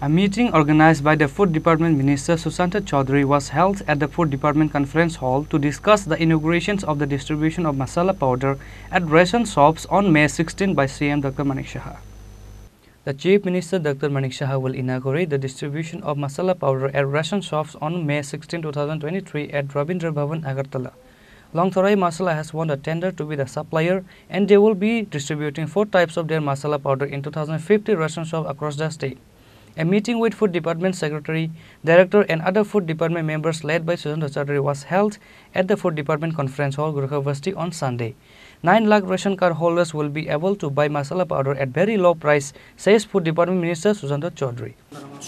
A meeting organized by the Food Department Minister Susanta Chaudhary was held at the Food Department Conference Hall to discuss the inaugurations of the distribution of masala powder at ration shops on May 16 by CM Dr. Manik Shah. The Chief Minister Dr. Manik Shah will inaugurate the distribution of masala powder at ration shops on May 16, 2023 at Rabindra Bhavan, Agartala. Longthorai Masala has won a tender to be the supplier and they will be distributing four types of their masala powder in 2050 ration shops across the state. A meeting with Food Department Secretary, Director and other Food Department members led by Susan Chaudhary was held at the Food Department Conference Hall, Gurkhavasti on Sunday. 9 lakh ration card holders will be able to buy masala powder at very low price, says Food Department Minister Susanta Chaudhary.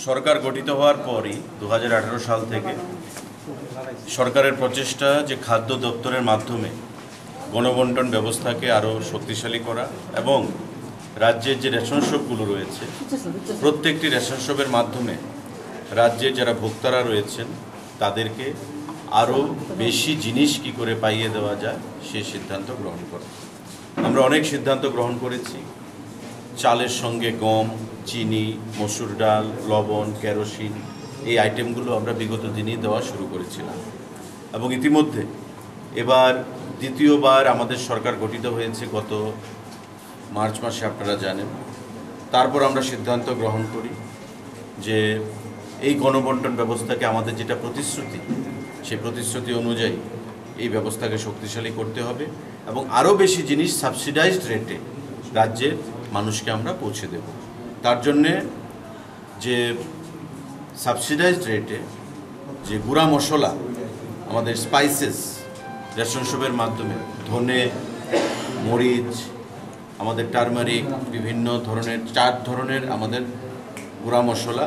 সরকার গঠিত হওয়ার পরই দু হাজার আঠারো সাল থেকে সরকারের প্রচেষ্টা যে খাদ্য দপ্তরের মাধ্যমে গণবন্টন ব্যবস্থাকে আরও শক্তিশালী করা এবং রাজ্যের যে রেশন শপগুলো রয়েছে, প্রত্যেকটি রেশন শপের মাধ্যমে রাজ্যের যারা ভোক্তারা রয়েছেন, তাদেরকে আরও বেশি জিনিস কি করে পাইয়ে দেওয়া যায়, সে সিদ্ধান্ত গ্রহণ করে। আমরা অনেক সিদ্ধান্ত গ্রহণ করেছি। চালের সঙ্গে গম, চিনি, মসুর ডাল, লবণ, কেরোসিন, এই আইটেমগুলো আমরা বিগত দিনেই দেওয়া শুরু করেছিলাম। এবং ইতিমধ্যে এবার দ্বিতীয়বার আমাদের সরকার গঠিত হয়েছে গত মার্চ মাসে আপনারা জানেন। তারপর আমরা সিদ্ধান্ত গ্রহণ করি যে এই গণবন্টন ব্যবস্থাকে আমাদের যেটা প্রতিশ্রুতি, সেই প্রতিশ্রুতি অনুযায়ী এই ব্যবস্থাকে শক্তিশালী করতে হবে এবং আরও বেশি জিনিস সাবসিডাইজড রেটে রাজ্যের মানুষকে আমরা পৌঁছে দেব। তার জন্যে যে সাবসিডাইজড রেটে যে গুঁড়া মশলা, আমাদের স্পাইসেস রেশন শপের মাধ্যমে, ধনে, মরিচ আমাদের টার্মারিক বিভিন্ন ধরনের, চার ধরনের আমাদের গুঁড়া মশলা।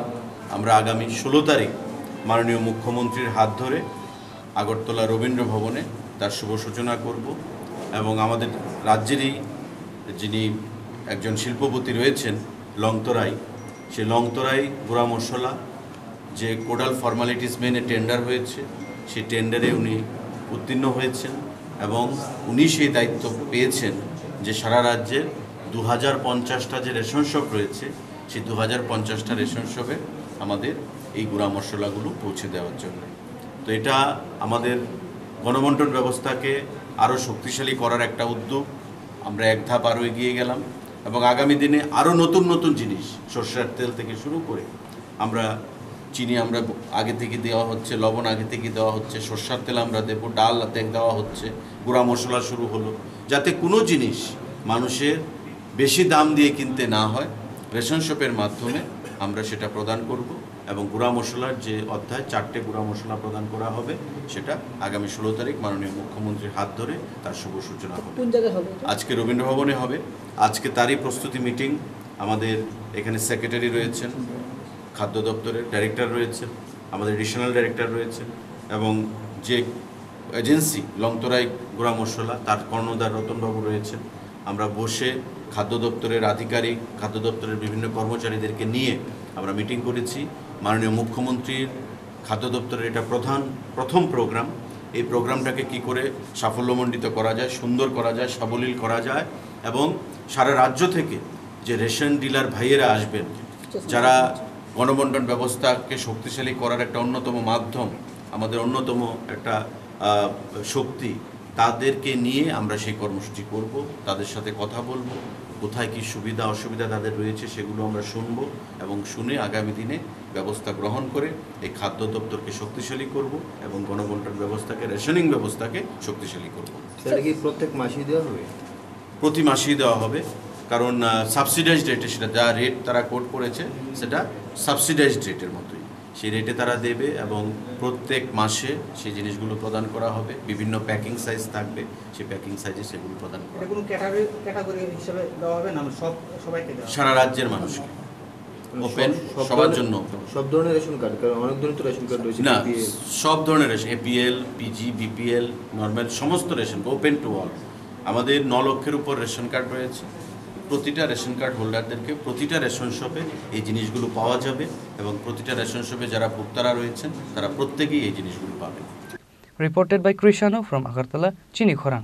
আমরা আগামী ষোলো তারিখ মাননীয় মুখ্যমন্ত্রীর হাত ধরে আগরতলা রবীন্দ্র ভবনে তার শুভ সূচনা করব এবং আমাদের রাজ্যেরই যিনি একজন শিল্পপতি রয়েছেন, লংতরাই সেই লংতরাই গুঁড়া মশলা যে কোডাল ফর্মালিটিস মেনে টেন্ডার হয়েছে, সেই টেন্ডারে উনি উত্তীর্ণ হয়েছেন এবং উনি সেই দায়িত্ব পেয়েছেন যে সারা রাজ্যের দু হাজার পঞ্চাশটা যে রেশন শপ রয়েছে, সেই দু হাজার পঞ্চাশটা রেশন শপে আমাদের এই গুঁড়া মশলাগুলো পৌঁছে দেওয়ার জন্য। তো এটা আমাদের গণবন্টন ব্যবস্থাকে আরও শক্তিশালী করার একটা উদ্যোগ। আমরা এক ধাপ আরও এগিয়ে গেলাম এবং আগামী দিনে আরও নতুন নতুন জিনিস সর্ষের তেল থেকে শুরু করে আমরা চিনি আমরা আগে থেকে দেওয়া হচ্ছে লবণ আগে থেকে দেওয়া হচ্ছে সর্ষার তেল আমরা দেবো ডাল দেওয়া হচ্ছে গুঁড়া মশলা শুরু হলো। যাতে কোনো জিনিস মানুষের বেশি দাম দিয়ে কিনতে না হয় রেশন শপের মাধ্যমে আমরা সেটা প্রদান করব এবং গুঁড়া মশলার যে অধ্যায় চারটে গুঁড়া মশলা প্রদান করা হবে সেটা আগামী ষোলো তারিখ মাননীয় মুখ্যমন্ত্রীর হাত ধরে তার শুভ সূচনা হবে। আজকে রবীন্দ্র ভবনে হবে। আজকে তারই প্রস্তুতি মিটিং আমাদের এখানে সেক্রেটারি রয়েছেন খাদ্য দপ্তরের ডাইরেক্টর রয়েছেন, আমাদের এডিশনাল ডাইরেক্টর রয়েছেন, এবং যে এজেন্সি লংতরাই গোড়া মশলা, তার কর্ণধার রতনবাবু রয়েছেন। আমরা বসে খাদ্য দপ্তরের আধিকারিক, খাদ্য দপ্তরের বিভিন্ন কর্মচারীদেরকে নিয়ে আমরা মিটিং করেছি। মাননীয় মুখ্যমন্ত্রীর খাদ্য দপ্তরের এটা প্রধান, প্রথম প্রোগ্রাম এই প্রোগ্রামটাকে কি করে সাফল্যমণ্ডিত করা যায়, সুন্দর করা যায়, সাবলীল করা যায়, এবং সারা রাজ্য থেকে যে রেশন ডিলার ভাইয়েরা আসবেন, যারা গণবন্টন ব্যবস্থাকে শক্তিশালী করার একটা অন্যতম মাধ্যম আমাদের অন্যতম একটা শক্তি তাদেরকে নিয়ে আমরা সেই কর্মসূচি করব তাদের সাথে কথা বলব কোথায় কি সুবিধা অসুবিধা তাদের রয়েছে সেগুলো আমরা শুনব এবং শুনে আগামী দিনে ব্যবস্থা গ্রহণ করে এই খাদ্য দপ্তরকে শক্তিশালী করব এবং গণবন্টন ব্যবস্থাকে রেশনিং ব্যবস্থাকে শক্তিশালী করব। সেটা কি প্রত্যেক মাসেই দেওয়া হবে? প্রতি মাসেই দেওয়া হবে। কারণ সাবসিডাইজড রেটে সেটা যা রেট তারা কোট করেছে সেটা সাবসিডাইজড রেটের মতোই। সেই রেটে তারা দেবে এবং প্রত্যেক মাসে সেই জিনিসগুলো প্রদান করা হবে। বিভিন্ন প্যাকিং সাইজ থাকবে সেই প্যাকিং সাইজে সেগুলো প্রদান করা কোনো ক্যাটাগরি হিসেবে দেওয়া হবে না? সব সবাইকে সারা রাজ্যের মানুষকে। ওপেন সবার জন্য। সব ধরনের রেশন কার্ড কারণ অনেক ধরনের তো রেশন কার্ড রয়েছে না সব ধরনের ration APL PG BPL normal সমস্ত রেশন ওপেন টু অল আমাদের ন লক্ষের উপর রেশন কার্ড রয়েছে। প্রতিটা রেশন কার্ড হোল্ডারদেরকে প্রতিটা রেশন শপে এই জিনিসগুলো পাওয়া যাবে এবং প্রতিটা রেশন শপে যারা ভোক্তারা রয়েছেন, তারা প্রত্যেকেই এই জিনিসগুলো পাবে রিপোর্টেড বাই কৃষানো ফ্রম আগরতলা চিনি খরাং